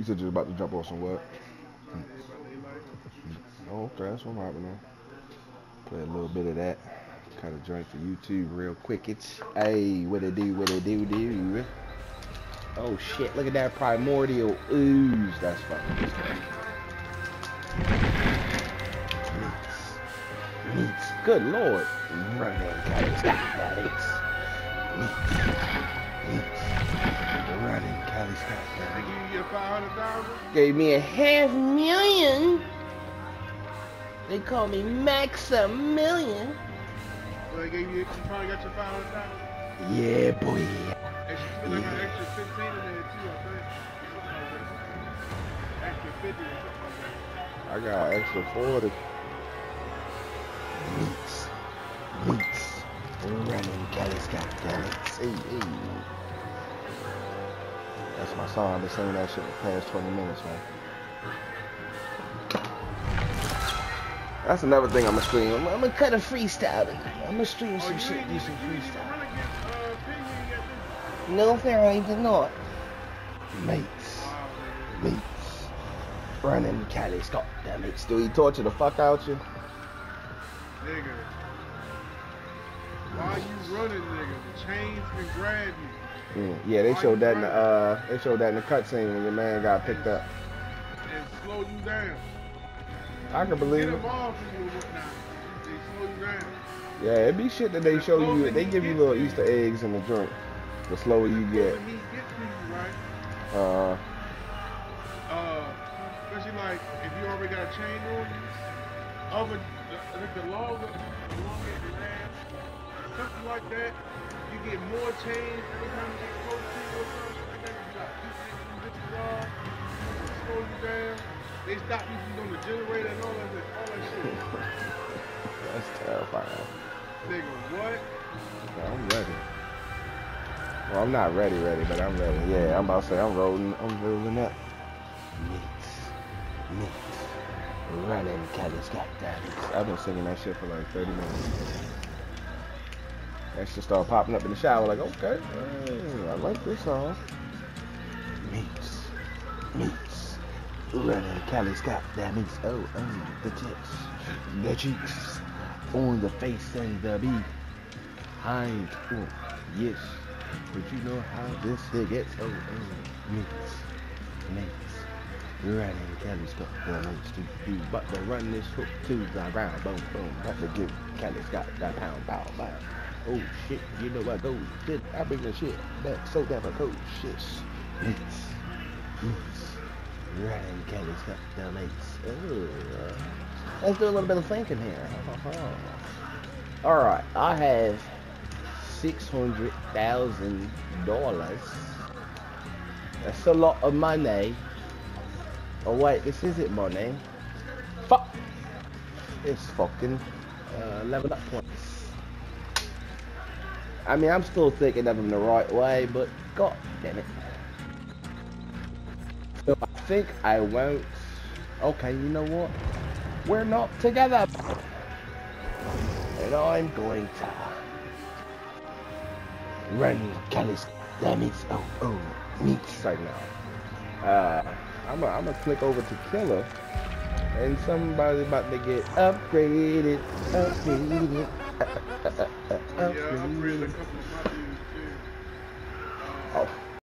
You said you was about to jump off some what? Oh, mm. mm. okay, that's what I'm rapping on. Play a little bit of that. Kind of joint for YouTube real quick. It's hey, what it do, what it do, do. Oh shit, look at that primordial ooze. That's fucking. Meats. Good lord. Running calories. That is. Meats. Meats. Running calories. They give you a five hundred thousand. Gave me a half million. They call me Maximilian. So they gave you, you probably got your five hundred thousand. Yeah, boy. Extra, they got an extra fifteen in there too, I think. Extra fifty or something like that. I got extra 40. Meats. Meats. Running Kelly's goddamn it. That's my song. I've been singing that shit the past 20 minutes, man. That's another thing I'm gonna stream. I'm, I'm gonna cut a freestyle. I'm gonna stream Oh, some you shit, do some freestyle. uh, Piggy yet, did No, Pharaoh did not. Mates. Mates. Running Cali Scott. Damn it. Still, he torture the fuck out you. nigga. Why you running, nigga? The chains can grab you Mm, Yeah, they showed that in the uh, they showed that in the cutscene when your man got picked up. and slow you down. I can believe it. them off you and whatnot. They slow you down. Yeah, it be shit that they show you. They give you little Easter eggs in the drink. The slower you get. When he get you, right? Uh, uh, especially like if you already got a chain on you, other I the longer, the longer it lasts, something like that, you get more chains every time you get close to you or something like that. You got from bitches off, slow you down. They stop you from doing the generator and all that, all that shit. that's terrifying. Nigga, what? I'm ready. Well, I'm not ready, ready, but I'm ready. Yeah, I'm about to say I'm rolling. I'm rolling up. Meats, meats, running Cali's goddamn. I've been singing that shit for like 30 minutes. That shit started popping up in the shower. Like, okay, uh, I like this song. Meats, meats, running Scott, goddamn meats. Oh, oh, the tits, the cheeks, on the face and the beat. Hind, oh, yes. But you know how this here gets. Oh, oh, meats, mates, running Kelly Scott, got the mates to do. But to run this hook to the ground, boom, boom. But to give Kelly Scott that pound, pound, pow. Oh shit, you know I go. I bring the shit back so damn cold shit. Running Kelly's got. Oh, let's do a little bit of thinking here. All right, I have six hundred thousand dollars. That's a lot of money. Oh wait, this isn't money. Fuck. It's fucking uh, level up points. I mean, I'm still thinking of them the right way, but god damn it. So I think I won't. Okay, you know what? We're not together. And I'm going to run Kelly's damage. Oh, oh, meats right now. Uh, I'm gonna I'm click over to Killer, and somebody's about to get upgraded, upgraded, Yeah, I upgraded a couple of my dudes too. Oh,